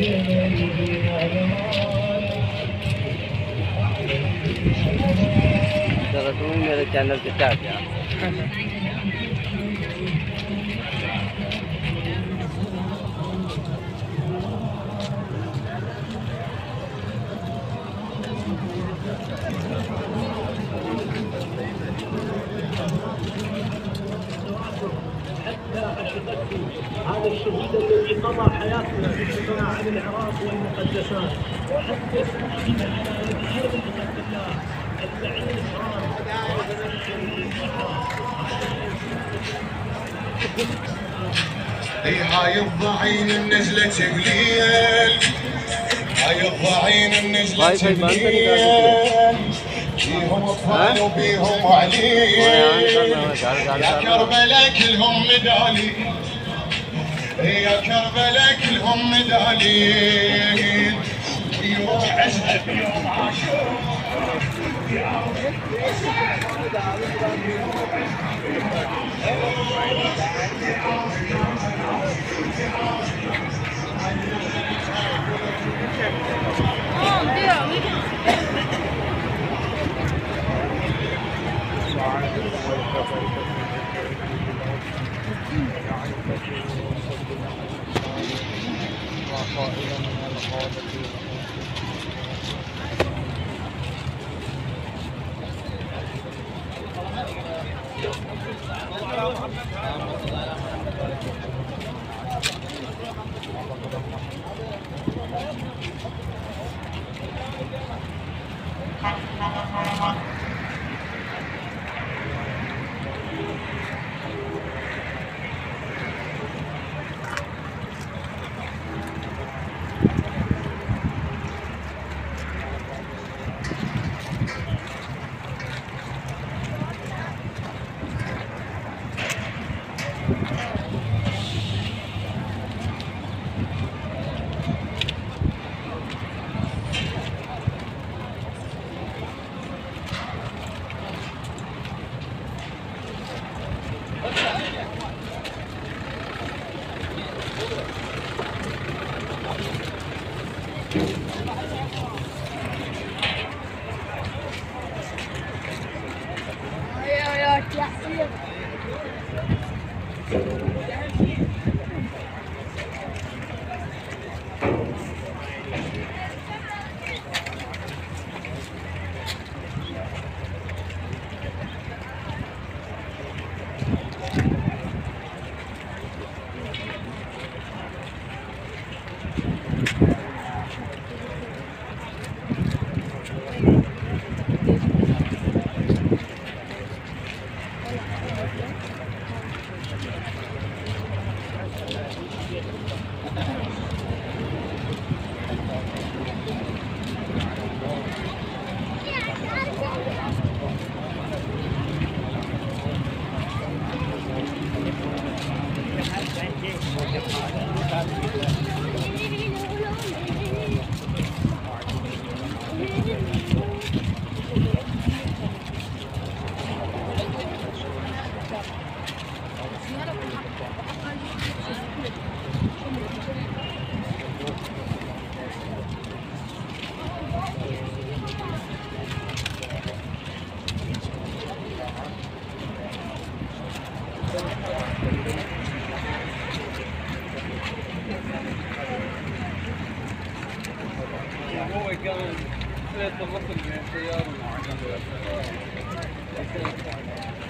चलो तुम मेरे चैनल पे क्या गया هذا الشهيد الذي قضى حياته في الدفاع عن العراق والمقدسات وحتى الشهيد على الحرب بحق الله الزعيم الحرام اي هاي الضعين نزلت بليل هاي الضعين بند بليل بيهم اطفال وبيهم عليل يا كربلاء كلهم مدالي يا كربلاء كلهم مدالي ويوم عزة بيوم عاشور lako, ilang mga lako na dito. Salamat, salamat. Thank you. هو كان ثلاث الركن من السيارة Thank